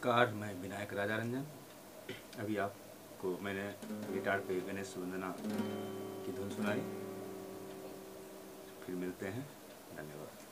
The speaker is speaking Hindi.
नमस्कार, मैं विनायक राजा रंजन अभी आपको मैंने गिटार पे गणेश वंदना की धुन सुनाई। फिर मिलते हैं। धन्यवाद।